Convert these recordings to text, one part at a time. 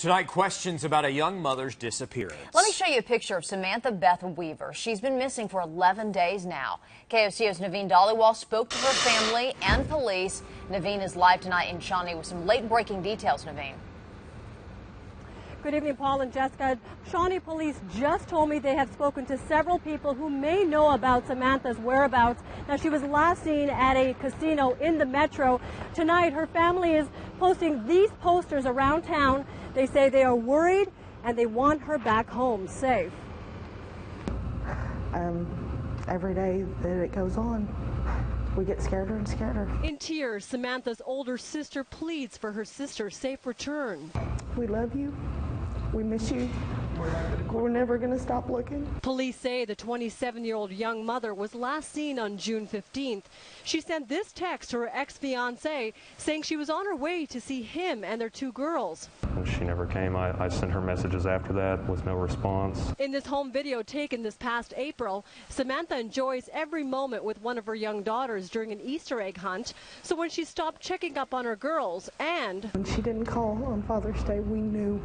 Tonight, questions about a young mother's disappearance. Let me show you a picture of Samantha Beth Weaver. She's been missing for 11 days now. KOCO's Naveen Dhaliwal spoke to her family and police. Naveen is live tonight in Shawnee with some late breaking details, Naveen. Good evening, Paul and Jessica. Shawnee police just told me they have spoken to several people who may know about Samantha's whereabouts. Now, she was last seen at a casino in the metro. Tonight, her family is posting these posters around town. They say they are worried and they want her back home safe. Um, every day that it goes on, we get scared and scared. In tears, Samantha's older sister pleads for her sister's safe return. We love you. We miss you. We're never going to stop looking. Police say the 27 year old young mother was last seen on June 15th. She sent this text to her ex fiance saying she was on her way to see him and their two girls. She never came. I, I, sent her messages after that with no response. In this home video taken this past April, Samantha enjoys every moment with one of her young daughters during an Easter egg hunt. So when she stopped checking up on her girls and. When she didn't call on Father's Day, we knew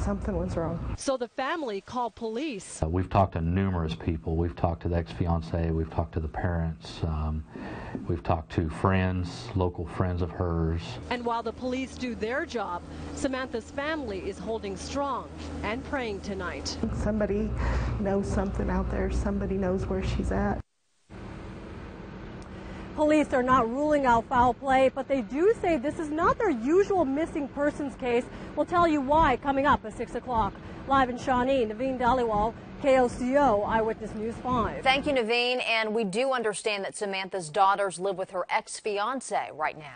something was wrong. So the family called police. Uh, we've talked to numerous people. We've talked to the ex-fiance. We've talked to the parents. Um, we've talked to friends, local friends of hers. And while the police do their job, Samantha's family is holding strong and praying tonight. Somebody knows something out there. Somebody knows where she's at. Police are not ruling out foul play, but they do say this is not their usual missing persons case. We'll tell you why coming up at 6 o'clock. Live in Shawnee, Naveen Dhaliwal, KOCO Eyewitness News 5. Thank you, Naveen. And we do understand that Samantha's daughters live with her ex fiance right now.